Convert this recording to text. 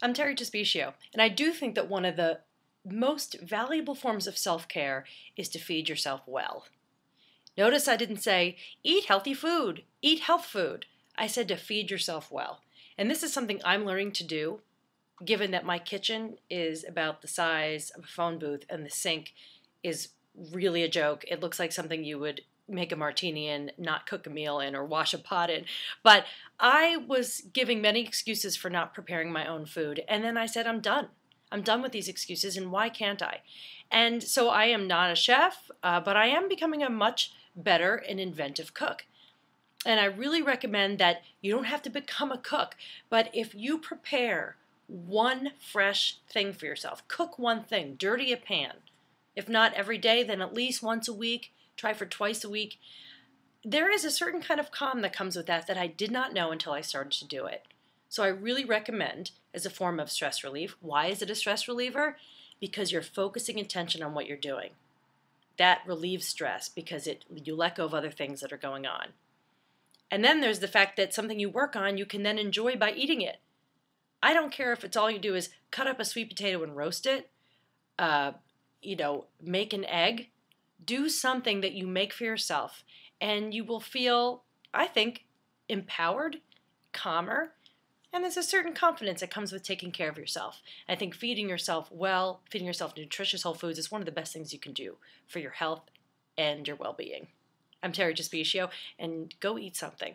I'm Terri Trespicio, and I do think that one of the most valuable forms of self care is to feed yourself well. Notice I didn't say, eat healthy food, eat health food. I said to feed yourself well. And this is something I'm learning to do, given that my kitchen is about the size of a phone booth and the sink is really a joke. It looks like something you would make a martini in, not cook a meal in, or wash a pot in. But I was giving many excuses for not preparing my own food. And then I said, I'm done. I'm done with these excuses, and why can't I? And so I am not a chef, uh, but I am becoming a much better and inventive cook. And I really recommend that you don't have to become a cook, but if you prepare one fresh thing for yourself, cook one thing, dirty a pan. If not every day, then at least once a week try for twice a week. There is a certain kind of calm that comes with that that I did not know until I started to do it. So I really recommend as a form of stress relief. Why is it a stress reliever? Because you're focusing attention on what you're doing. That relieves stress because it you let go of other things that are going on. And then there's the fact that something you work on you can then enjoy by eating it. I don't care if it's all you do is cut up a sweet potato and roast it, uh, you know, make an egg do something that you make for yourself, and you will feel, I think, empowered, calmer, and there's a certain confidence that comes with taking care of yourself. I think feeding yourself well, feeding yourself nutritious whole foods is one of the best things you can do for your health and your well being. I'm Terri Trespicio, and go eat something.